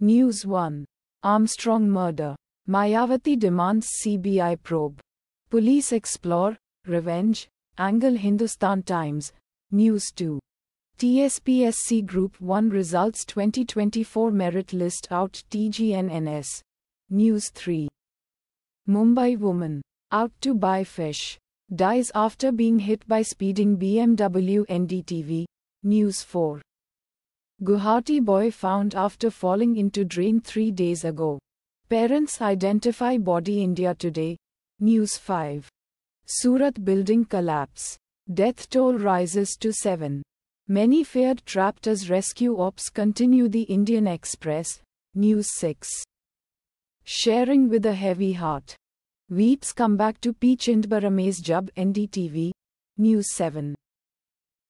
News 1. Armstrong murder. Mayawati demands CBI probe. Police explore, revenge, angle Hindustan Times. News 2. TSPSC Group 1 results 2024 merit list out TGNNS. News 3. Mumbai woman, out to buy fish, dies after being hit by speeding BMW NDTV. News 4. Guwahati boy found after falling into drain 3 days ago. Parents identify body India today. News 5. Surat building collapse. Death toll rises to 7. Many feared trapped as rescue ops continue the Indian Express. News 6. Sharing with a heavy heart. Veep's come back to P. Chidambaram's Jub NDTV. News 7.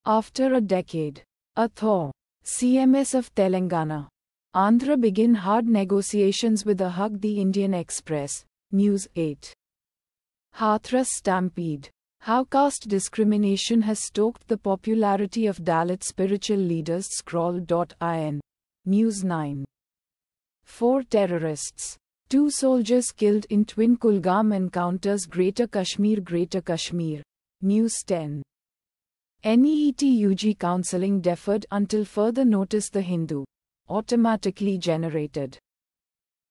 After a decade. A thaw. CMS of Telangana. Andhra begin hard negotiations with a hug the Indian Express. News 8. Hathras Stampede. How caste discrimination has stoked the popularity of Dalit spiritual leaders. Scroll.in. News 9. Four terrorists. Two soldiers killed in twin Kulgam encounters Greater Kashmir Greater Kashmir. News 10. NEET counseling deferred until further notice The Hindu. Automatically generated.